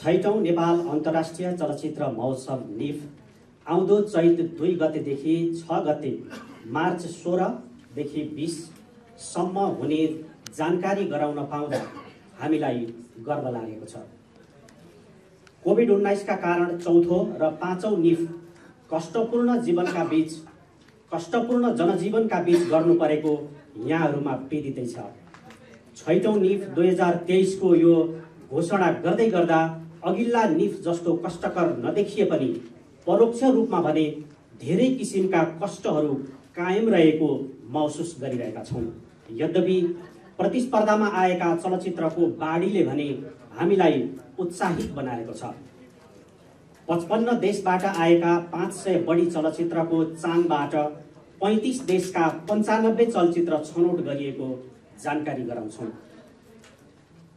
छैटौँ नेपाल अन्तर्राष्ट्रिय चलचित्र महोत्सव निफ आउँदो चैत दुई गतेदेखि छ गते मार्च सोह्रदेखि बिससम्म हुने जानकारी गराउन पाउँदा हामीलाई गर्व लागेको छ। कोभिड उन्नाइसका कारण चौथो र पाँचौँ निफ कष्टपूर्ण जीवनका बिच कष्टपूर्ण जनजीवनका बिच गर्नु परेको यहाँहरूमा छ। छैटौँ निफ दुई हजार तेइसको यो घोषणा गर्दै गर्दा अघिल्ला निफ जस्तो कष्टकर नदेखिए पनि परोक्ष रूपमा भने धेरै किसिमका कष्टहरू कायम रहेको महसुस गरिरहेका छौँ। यद्यपि प्रतिस्पर्धामा आएका चलचित्रको बाढीले भने हामीलाई उत्साहित बनाएको छ। पचपन्न देशबाट आएका पाँच सय बढी चलचित्रको चाङबाट पैँतिस देशका पन्चानब्बे चलचित्र छनौट गरिएको जानकारी गराउँछौँ।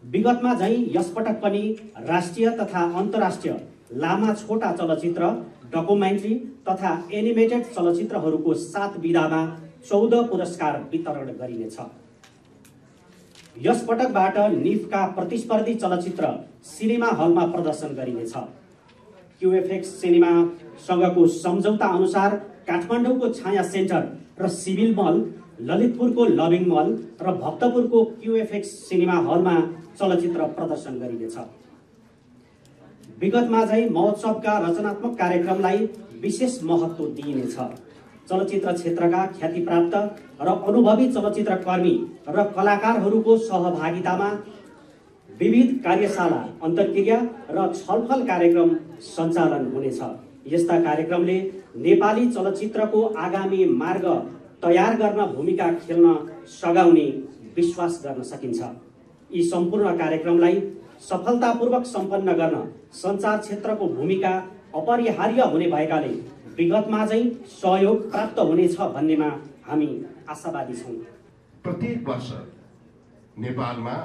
विगतमा झैँ यसपटक पनि राष्ट्रिय तथा अन्तर्राष्ट्रिय लामा छोटा चलचित्र डकुमेन्ट्री तथा एनिमेटेड चलचित्रहरूको सात विधामा चौध पुरस्कार वितरण गरिनेछ। यसपटकबाट निफका प्रतिस्पर्धी चलचित्र सिनेमा हलमा प्रदर्शन गरिनेछ। क्युएफएक्स सिनेमासँगको सम्झौता अनुसार काठमाडौँको छाया सेन्टर र सिभिल मल ललितपुरको लभिङ मल र भक्तपुरको क्युएफएक्स सिनेमा हलमा चलचित्र प्रदर्शन गरिनेछ। विगतमा झै महोत्सवका रचनात्मक कार्यक्रमलाई विशेष महत्त्व दिइनेछ। चलचित्र क्षेत्रका ख्यातिप्राप्त र अनुभवी चलचित्रकर्मी र कलाकारहरूको सहभागितामा विविध कार्यशाला अन्तर्क्रिया र छलफल कार्यक्रम सञ्चालन हुनेछ। यस्ता कार्यक्रमले नेपाली चलचित्रको आगामी मार्ग तयार गर्न भूमिका खेल्न सघाउने विश्वास गर्न सकिन्छ। यी सम्पूर्ण कार्यक्रमलाई सफलतापूर्वक सम्पन्न गर्न सञ्चार क्षेत्रको भूमिका अपरिहार्य हुने भएकाले विगतमा चाहिँ सहयोग प्राप्त हुनेछ भन्नेमा हामी आशावादी छौँ। प्रत्येक वर्ष नेपालमा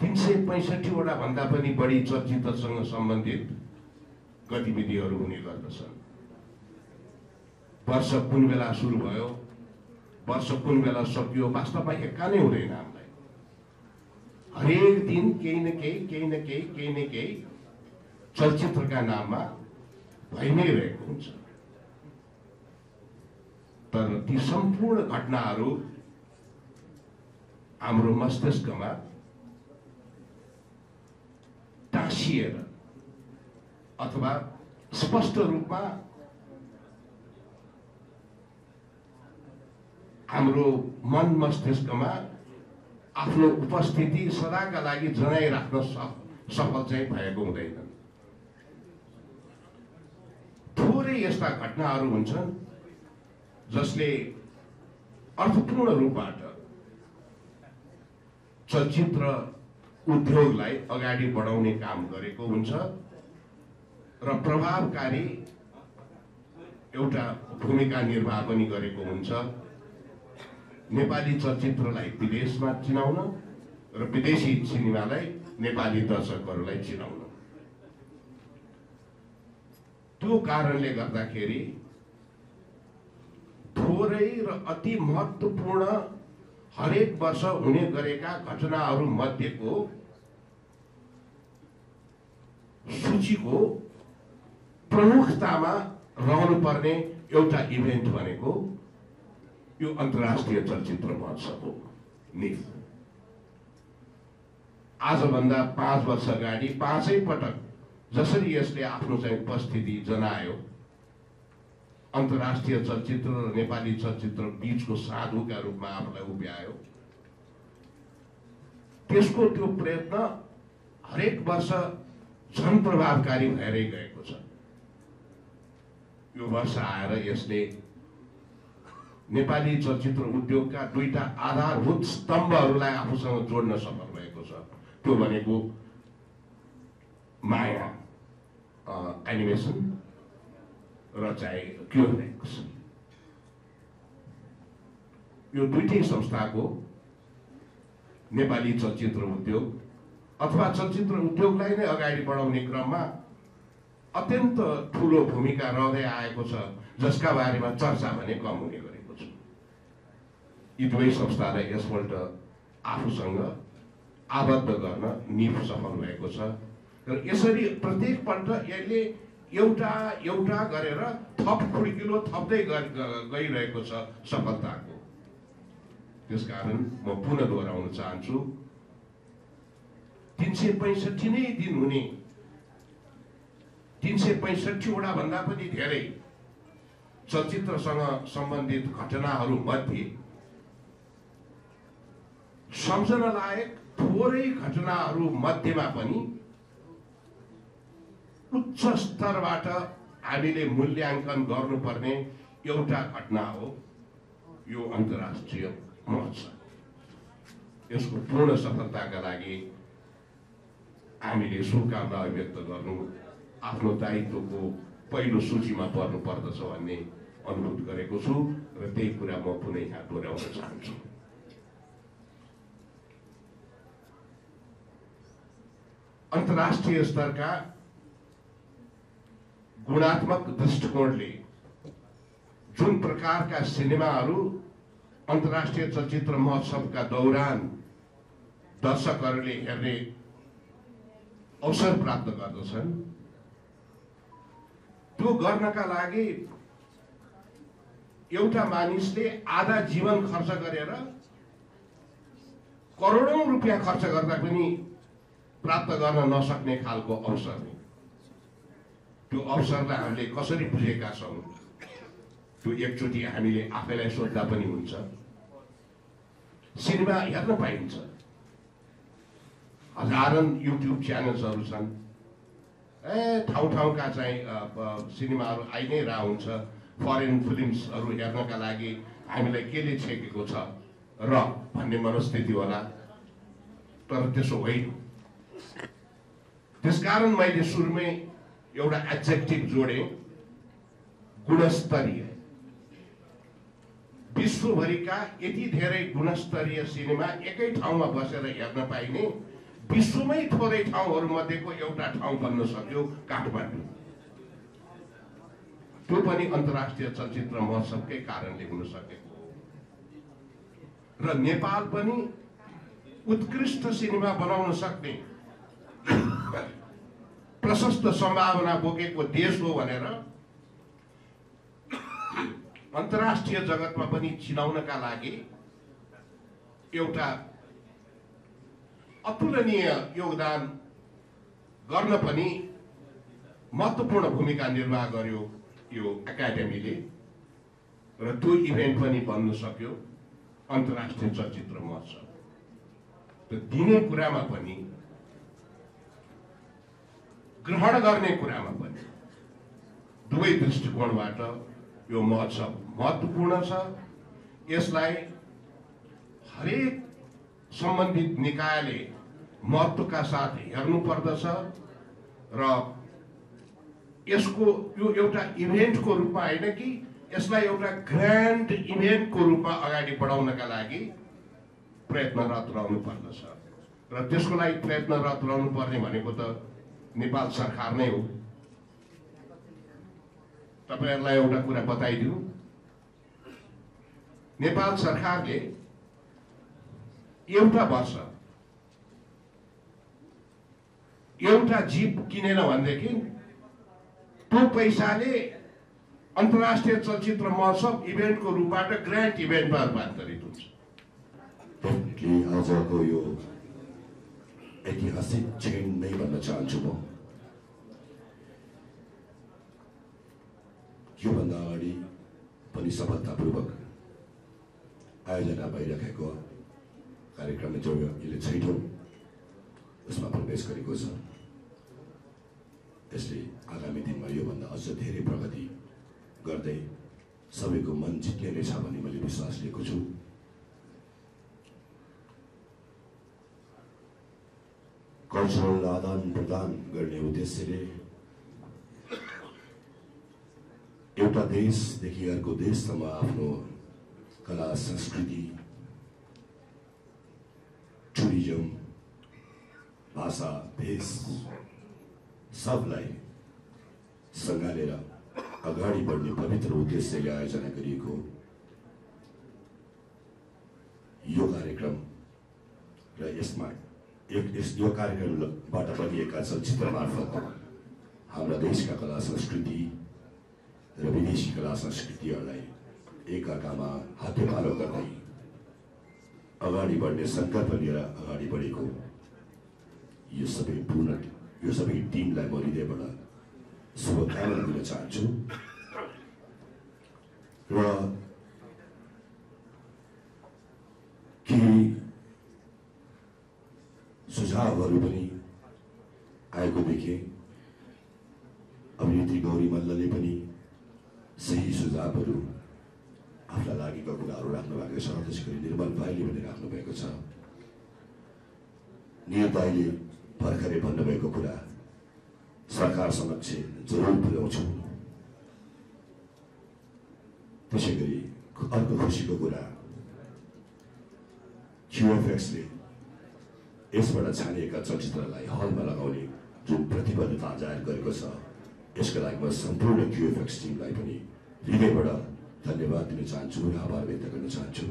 तिन सय पैँसठीवटा भन्दा पनि बढी चलचित्रसँग सम्बन्धित गतिविधिहरू हुने गर्दछन्। वर्ष कुन बेला सुरु भयो वर्ष कुन बेला सकियो वास्तवमा एक्का नै हुँदैन। हरेक दिन केही न केही केही न केही केही न केही चलचित्रका नाममा भइ नै रहेको हुन्छ तर ती सम्पूर्ण घटनाहरू हाम्रो मस्तिष्कमा टाँसिएर अथवा स्पष्ट रूपमा हाम्रो मन मस्तिष्कमा आफ्नो उपस्थिति सदाका लागि जनाइराख्न सफल चाहिँ भएको हुँदैन। थोरै यस्ता घटनाहरू हुन्छन् जसले अर्थपूर्ण रूपबाट चलचित्र उद्योगलाई अगाडि बढाउने काम गरेको हुन्छ र प्रभावकारी एउटा भूमिका निर्वाह पनि गरेको हुन्छ। नेपाली चलचित्रलाई विदेशमा चिनाउन र विदेशी सिनेमालाई नेपाली दर्शकहरूलाई चिनाउन। त्यो कारणले गर्दाखेरि थोरै र अति महत्त्वपूर्ण हरेक वर्ष हुने गरेका घटनाहरू मध्येको सूचीको प्रमुखतामा रहनुपर्ने एउटा इभेन्ट भनेको यो अन्तर्राष्ट्रिय चलचित्र महोत्सव हो निफ आजभन्दा पाँच वर्ष अगाडि पाँचै पटक जसरी यसले आफ्नो चाहिँ उपस्थिति जनायो अन्तर्राष्ट्रिय चलचित्र र नेपाली चलचित्र बिचको साधुका रूपमा आफूलाई उभ्यायो। त्यसको त्यो प्रयत्न हरेक वर्ष झन प्रभावकारी भएरै गएको छ। यो वर्ष आएर यसले नेपाली चलचित्र उद्योगका दुईटा आधारभूत स्तम्भहरूलाई आफूसँग जोड्न सफल भएको छ। त्यो भनेको माया एनिमेसन र चाहिँ क्युएनएक्स यो दुइटै संस्थाको नेपाली चलचित्र उद्योग अथवा चलचित्र उद्योगलाई नै अगाडि बढाउने क्रममा अत्यन्त ठुलो भूमिका रहँदै आएको छ जसका बारेमा चर्चा भने कम हुने यी दुवै संस्थालाई यसपल्ट आफूसँग आबद्ध गर्न निफ सफल भएको छ। र यसरी प्रत्येक पल्ट यसले एउटा एउटा गरेर थप खुड्किलो थप्दै गइरहेको छ सफलताको। त्यसकारण म पुनः दोहोऱ्याउन चाहन्छु। तिन सय पैँसठी नै दिन हुने तिन सय पैँसठीवटा भन्दा पनि धेरै चलचित्रसँग सम्बन्धित घटनाहरू मध्ये सम्झन लायक थोरै घटनाहरू मध्येमा पनि उच्च स्तरबाट हामीले मूल्याङ्कन गर्नुपर्ने एउटा घटना हो यो अन्तर्राष्ट्रिय महोत्सव। यसको पूर्ण सफलताका लागि हामीले शुभकामना अभिव्यक्त गर्नु आफ्नो दायित्वको पहिलो सूचीमा पर्नु पर्दछ भन्ने अनुभूत गरेको छु र त्यही कुरा म पुनः यहाँ दोहोऱ्याउन चाहन्छु। अन्तर्राष्ट्रिय स्तरका गुणात्मक दृष्टिकोणले जुन प्रकारका सिनेमाहरू अन्तर्राष्ट्रिय चलचित्र महोत्सवका दौरान दर्शकहरूले हेर्ने अवसर प्राप्त गर्दछन् त्यो गर्नका लागि एउटा मानिसले आधा जीवन खर्च गरेर करोडौँ रुपियाँ खर्च गर्दा पनि प्राप्त गर्न नसक्ने खालको अवसर हो। त्यो अवसरलाई हामीले कसरी बुझेका छौँ? त्यो एकचोटि हामीले आफैलाई सोद्धा पनि हुन्छ। सिनेमा हेर्न पाइन्छ। हजारौँ युट्युब च्यानल्सहरू छन्। ए ठाउँ ठाउँका चाहिँ सिनेमाहरू आइ नै रह हुन्छ। फरेन फिल्मसहरू हेर्नका लागि हामीलाई केले छेकेको छ? र भन्ने मनस्थिति होला। तर त्यसो होइन त्यसकारण मैले सुरुमै एउटा एब्जेक्टिभ जोडे गुणस्तरीय। विश्वभरिका यति धेरै गुणस्तरीय सिनेमा एकै ठाउँमा बसेर हेर्न पाइने विश्वमै थोरै ठाउँहरू मध्येको एउटा ठाउँ बन्न सक्यो काठमाडौँ। त्यो पनि अन्तर्राष्ट्रिय चलचित्र महोत्सवकै कारणले हुन सकेको र नेपाल पनि उत्कृष्ट सिनेमा बनाउन सक्ने प्रशस्त सम्भावना बोकेको देश हो भनेर अन्तर्राष्ट्रिय जगतमा पनि चिनाउनका लागि एउटा अतुलनीय योगदान गर्न पनि महत्त्वपूर्ण भूमिका निर्वाह गर्यो यो एकाडेमीले र त्यो इभेन्ट पनि बन्न सक्यो अन्तर्राष्ट्रिय चलचित्र महोत्सव र दिने कुरामा पनि ग्रहण गर्ने कुरामा पनि दुवै दृष्टिकोणबाट यो महोत्सव महत्त्वपूर्ण छ। यसलाई हरेक सम्बन्धित निकायले महत्त्वका साथ हेर्नु पर्दछ र यसको यो एउटा इभेन्टको रूपमा होइन कि यसलाई एउटा ग्रान्ड इभेन्टको रूपमा अगाडि बढाउनका लागि प्रयत्नरत रहनु पर्दछ र त्यसको लागि प्रयत्नरत रहनु पर्ने भनेको त नेपाल सरकार नै हो तपाईँहरूलाई एउटा कुरा बताइदिउँ नेपाल सरकारले एउटा वर्ष एउटा जीप किनेन भनेदेखि त्यो पैसाले अन्तर्राष्ट्रिय चलचित्र महोत्सव इभेन्टको रूपबाट ग्रान्ड इभेन्टमा रूपान्तरित हुन्छ ऐतिहासिक क्षण नै भन्न चाहन्छु म योभन्दा अगाडि पनि सफलतापूर्वक आयोजना भइरहेको कार्यक्रम जो यसले छैठौँ उसमा प्रवेश गरेको छ। यसले आगामी दिनमा योभन्दा अझ धेरै प्रगति गर्दै सबैको मन जित्ने नै छ भन्ने मैले विश्वास लिएको छु। कल्चरल आदान प्रदान गर्ने उद्देश्यले एउटा देशदेखि अर्को देशसम्म आफ्नो कला संस्कृति टुरिज्म भाषा भेष सबलाई सँगालेर अगाडि बढ्ने पवित्र उद्देश्यले आयोजना गरिएको यो कार्यक्रम र यसमा यस यो कार्यक्रमबाट बनिएका चलचित्र मार्फत हाम्रा देशका कला संस्कृति र विदेशी कला संस्कृतिहरूलाई एकअर्कामा हातेमालो गर्दै अगाडि बढ्ने सङ्कल्प लिएर अगाडि बढेको यो सबै पूर्ण यो सबै टिमलाई म हृदयबाट शुभकामना दिन चाहन्छु। र केही सुझावहरू पनि आएको देखेँ। अभिनेत्री गौरी मल्लले पनि सही सुझावहरू आफूलाई लागेका कुराहरू राख्नु भएको छ त्यसै गरी निर्मल भाइले पनि राख्नु भएको छ। निर भाइले भर्खरै भन्नुभएको कुरा सरकार समक्ष जरुर पुर्याउँछु। त्यसै गरी अर्को खुसीको कुरा क्युएफएक्सले यसबाट छानिएका चलचित्रलाई हलमा लगाउने जुन प्रतिबद्धता जाहेर गरेको छ यसका लागि म सम्पूर्ण क्युएफएक्स टिमलाई पनि हृदयबाट धन्यवाद दिन चाहन्छु र आभार व्यक्त गर्न चाहन्छु।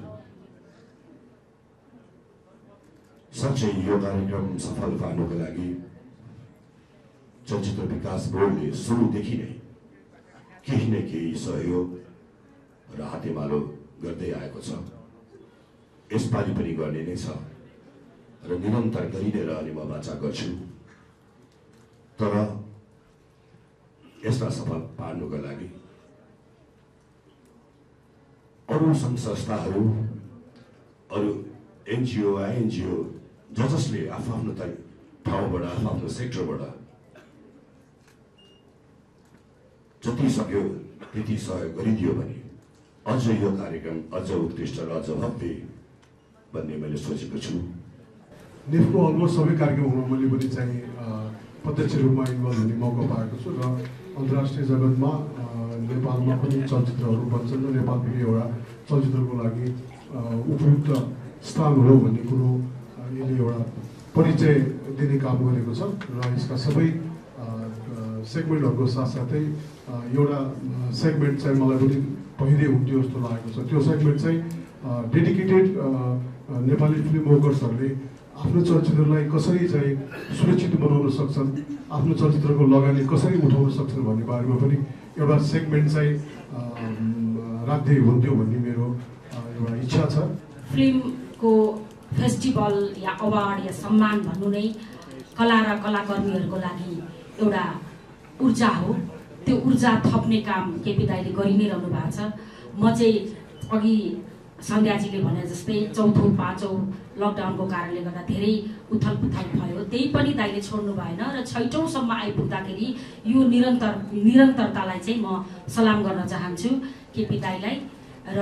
साँच्चै यो कार्यक्रम सफल पार्नुको लागि चलचित्र विकास बोर्डले सुरुदेखि नै केही न केही सहयोग र हातेमालो गर्दै आएको छ। यसपालि पनि गर्ने नै छ। र निरन्तर गरि नै रहने म बाचा गर्छु तर यसलाई सफल पार्नुको लागि अरू सङ्घ संस्थाहरू अरू एनजिओ आइएनजिओ ज जसले आफ्नो त ठाउँबाट आफ्नो सेक्टरबाट जति सक्यो त्यति सहयोग गरिदियो भने अझ यो कार्यक्रम अझ उत्कृष्ट र अझ भव्य भन्ने मैले सोचेको छु नेफको अलमोस्ट सबै कार्यक्रमहरूमा मैले पनि चाहिँ प्रत्यक्ष रूपमा इन्भल्भ हुने मौका पाएको छु र अन्तर्राष्ट्रिय जगतमा नेपालमा पनि चलचित्रहरू बन्छन् र नेपाल पनि एउटा चलचित्रको लागि उपयुक्त स्थान हो भन्ने कुरो यसले एउटा परिचय दिने काम गरेको छ र यसका सबै सेगमेन्टहरूको साथसाथै एउटा सेगमेन्ट चाहिँ मलाई पनि पहिल्यै हुन्थ्यो जस्तो लागेको छ। त्यो सेगमेन्ट चाहिँ डेडिकेटेड नेपाली फिल्म वर्कर्सहरूले आफ्नो चलचित्रलाई कसरी चाहिँ सुरक्षित बनाउन सक्छन् आफ्नो चलचित्रको लगानी कसरी उठाउन सक्छन् भन्ने बारेमा पनि एउटा सेगमेन्ट चाहिँ राख्दै हुन्थ्यो भन्ने मेरो एउटा इच्छा छ। फिल्मको फेस्टिभल या अवार्ड या सम्मान भन्नु नै कला र कलाकर्मीहरूको लागि एउटा ऊर्जा हो। त्यो ऊर्जा थप्ने काम केपी दाईले गरि नै रहनु भएको छ। म चाहिँ अघि सन्ध्याजीले भने जस्तै चौथो पाँचौँ लकडाउनको कारणले गर्दा धेरै उथल पुथल भयो। त्यही पनि दाइले छोड्नु भएन र छैटौँसम्म आइपुग्दाखेरि यो निरन्तर निरन्तरतालाई चाहिँ म सलाम गर्न चाहन्छु। केपी दाईलाई र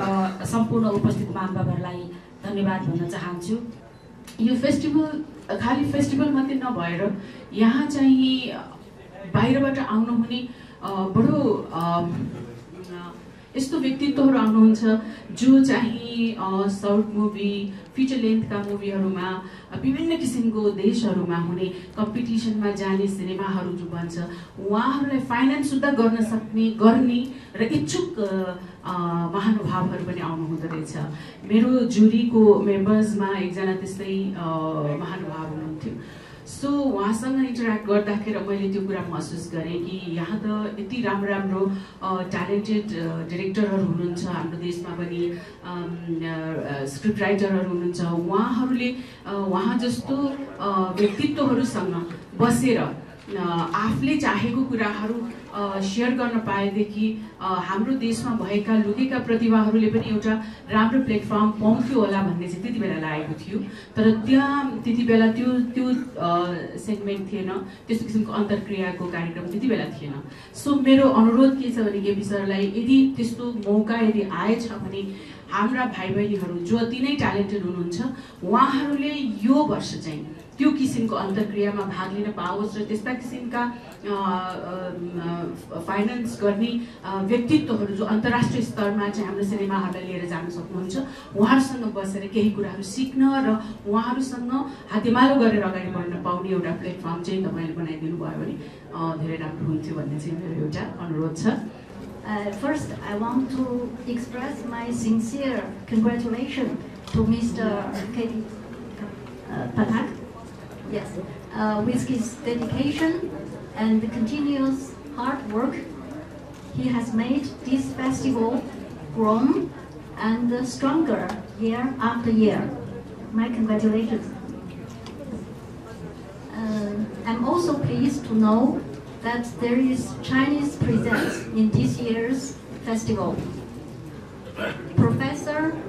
सम्पूर्ण उपस्थित महानुभावहरूलाई धन्यवाद भन्न चाहन्छु। यो फेस्टिभल खालि फेस्टिभल मात्रै नभएर यहाँ चाहिँ बाहिरबाट आउनुहुने बडो यस्तो व्यक्तित्वहरू आउनुहुन्छ जो चाहिँ सर्ट मुभी फिचर लेन्थका मुभीहरूमा विभिन्न किसिमको देशहरूमा हुने कम्पिटिसनमा जाने सिनेमाहरू जो भन्छ उहाँहरूलाई फाइनेन्स सुद्धा गर्न सक्ने गर्ने र इच्छुक महानुभावहरू पनि आउनु हुँदो रहेछ। मेरो जुरीको मेम्बर्समा एकजना त्यस्तै महानुभाव हुनुहुन्थ्यो। सो उहाँसँग इन्टरेक्ट गर्दाखेरि मैले त्यो कुरा महसुस गरेँ कि यहाँ त यति राम्रो राम्रो ट्यालेन्टेड डिरेक्टरहरू हुनुहुन्छ हाम्रो देशमा पनि स्क्रिप्ट राइटरहरू हुनुहुन्छ। उहाँहरूले उहाँ जस्तो व्यक्तित्वहरूसँग बसेर आफूले चाहेको कुराहरू सेयर गर्न पाएदेखि हाम्रो देशमा भएका लुकेका प्रतिभाहरूले पनि एउटा राम्रो प्लेटफर्म पाउँथ्यो होला भन्ने चाहिँ त्यति बेला लागेको थियो। तर त्यहाँ त्यति बेला त्यो त्यो सेगमेन्ट थिएन त्यस्तो किसिमको अन्तर्क्रियाको कार्यक्रम त्यति बेला थिएन। सो मेरो अनुरोध के छ भने केपी सरलाई यदि त्यस्तो मौका यदि आएछ भने हाम्रा भाइ बहिनीहरू जो अति नै ट्यालेन्टेड हुनुहुन्छ उहाँहरूले यो वर्ष चाहिँ त्यो किसिमको अन्तर्क्रियामा भाग लिन पाओस् र त्यस्ता किसिमका फाइनेन्स गर्ने व्यक्तित्वहरू जो अन्तर्राष्ट्रिय स्तरमा चाहिँ हाम्रो सिनेमाहरूलाई लिएर जान सक्नुहुन्छ उहाँहरूसँग बसेर केही कुराहरू सिक्न र उहाँहरूसँग हातेमालो गरेर अगाडि बढ्न पाउने एउटा प्लेटफर्म चाहिँ तपाईँले बनाइदिनु भयो भने धेरै राम्रो हुन्थ्यो भन्ने चाहिँ मेरो एउटा अनुरोध छ। Uh, first, I want to express my sincere congratulations to Mr. K. Uh, Patak Yes, uh, with his dedication and continuous hard work, he has made this festival grown and stronger year after year. My congratulations. Uh, I'm also pleased to know that there is Chinese presence in this year's festival. Professor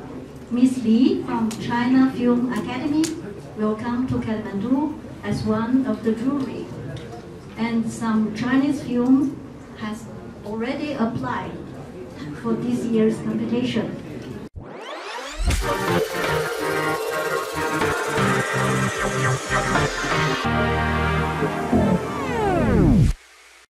Miss Li from China Film Academy will come to Kathmandu as one of the jury. And some Chinese film has already applied for this year's competition.